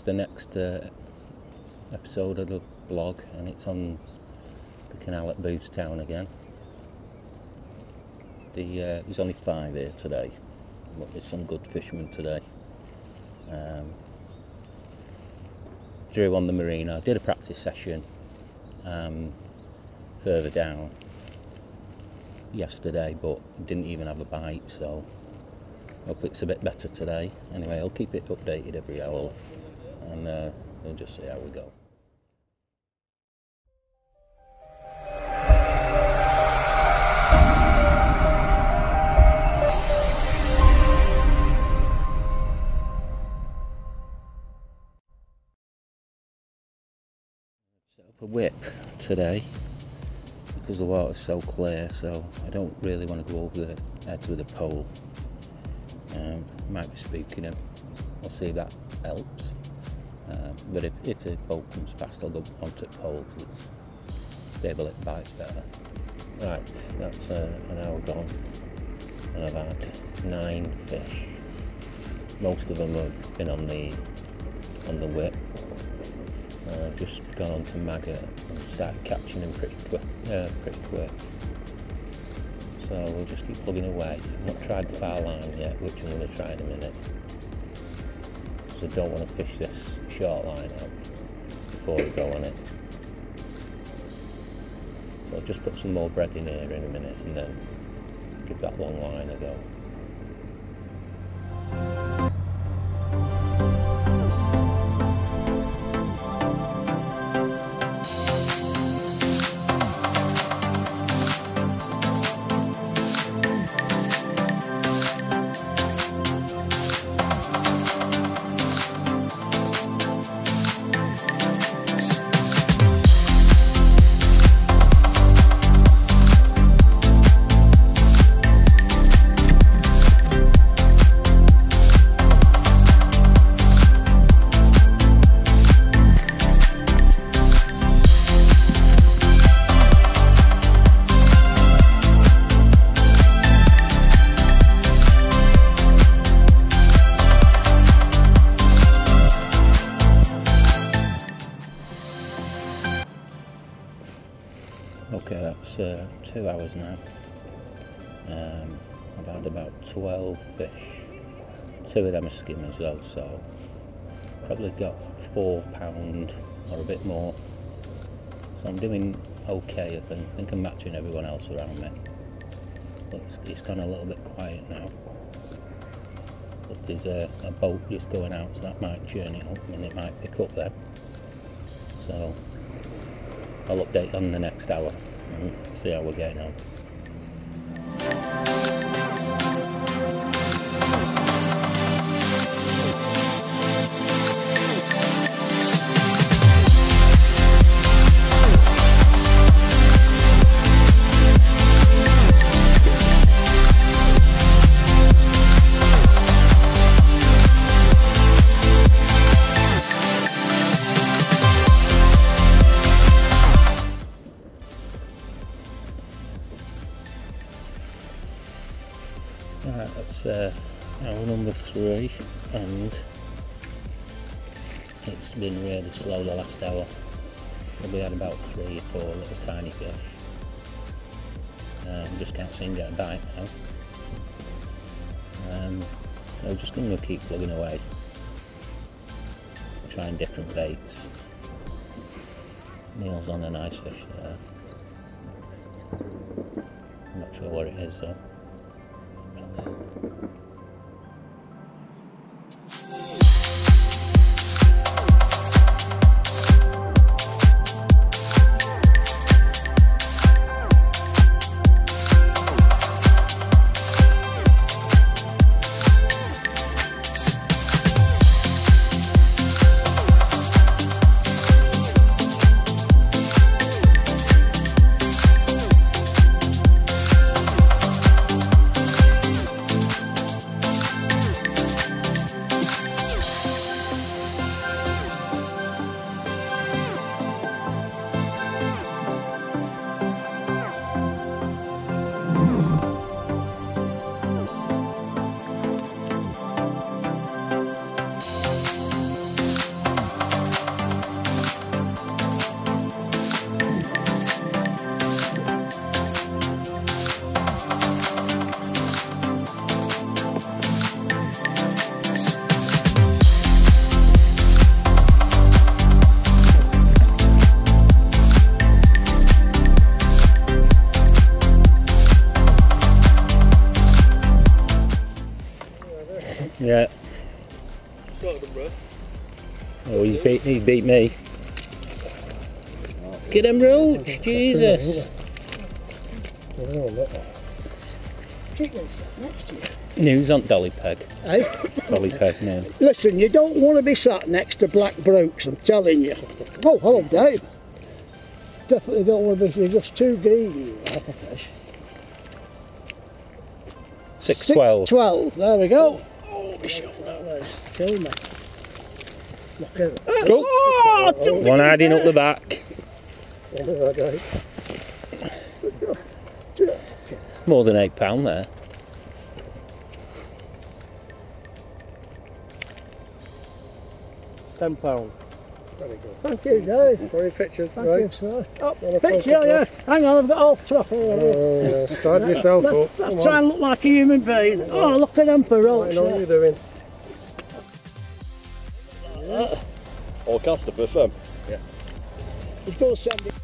it's the next uh, episode of the blog, and it's on the canal at Town again. The, uh, there's only five here today, but there's some good fishermen today. Um, drew on the marina, did a practice session um, further down yesterday, but didn't even have a bite, so hope it's a bit better today. Anyway, I'll keep it updated every hour, and uh, we'll just see how we go. Set up a whip today because the water's so clear so I don't really want to go over the edge with a pole. Um, might be spooking him I'll see if that helps but if, if a boat comes past I'll go onto the pole because it's stable it bites better right that's uh, an hour gone and I've had nine fish most of them have been on the on the whip uh, I've just gone on to maggot and started catching them pretty quick, uh, pretty quick. So we'll just keep plugging away. I've not tried the far line yet, which I'm going to try in a minute. So don't want to fish this short line out before we go on it. So I'll just put some more bread in here in a minute and then give that long line a go. That's uh, two hours now. Um, I've had about 12 fish. Two of them are skimmers though, so probably got four pound or a bit more. So I'm doing okay, I think. I think I'm matching everyone else around me. But it's, it's gone a little bit quiet now. But there's a, a boat just going out, so that might it up and it might pick up then. So I'll update on the next hour see how we're getting on. That's uh, hour number three, and it's been really slow the last hour. We had about three or four little tiny fish. Um, just can't seem to get a bite now. Um, so just going to keep plugging away, trying different baits. Neil's on a nice fish there. I'm not sure what it is though. Yeah. Got them, bro. Oh, he's beat, he's beat me. Get him, Roach, Jesus. Keep them sat next to you. News on Dolly Peg. Eh? Dolly Peg now. Listen, you don't want to be sat next to Black Brooks, I'm telling you. Oh, hello, Dave. Definitely don't want to be, you're just too greedy. you are, okay. 612. 12, there we go. Oh, at. Go. One hiding up the back. More than eight pound there. Ten pound. Thank you, Dave. Very pictures, Thank right? you, sir. Oh, Wanna picture, photograph? yeah. Hang on, I've got all truffle here. Oh, yeah. Start yourself up. Let's, let's try and look like a human being. Oh, look at them for I roach. know what there. you're doing. All cast the first time. He's going to send it.